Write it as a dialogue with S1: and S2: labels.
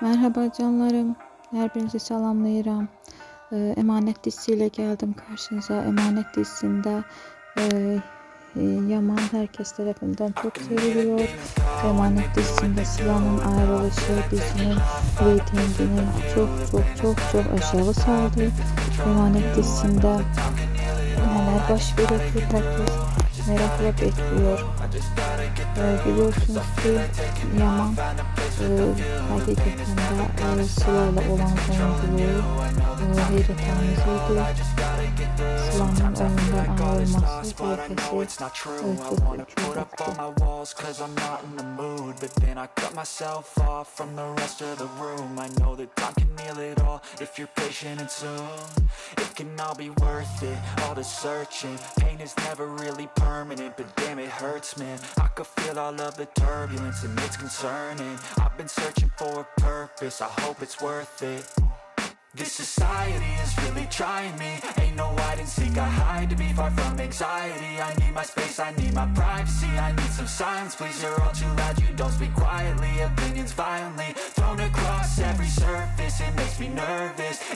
S1: Merhaba canlarım. Her birinizi salamlayıram. Ee, Emanet dizisiyle geldim karşınıza. Emanet dizisinde e, e, Yaman herkes tarafından çok seviliyor. Emanet dizisinde Sıla'nın ayrılışı dizinin reytingini çok çok çok çok aşağı saldı. Emanet dizisinde neler baş verir herkes merakla bekliyor. Ee, biliyorsunuz ki Yaman e, hakikaten de e, Sıla'yla olan oyunculuğu e, hayrethaneciydi. Sıla'nın oyundan ayrılması herkesi çok ürküttü.
S2: If you're patient and soon. It can all be worth it All the searching. Pain is never really permanent But damn it hurts man. I could feel all of the turbulence And it's concerning. I've been searching for a purpose I hope it's worth it. This society is really trying me. Ain't no hide and seek, I hide to be far from anxiety. I need my space, I need my privacy I need some silence, please, you're all too loud You don't speak quietly, opinions violently nervous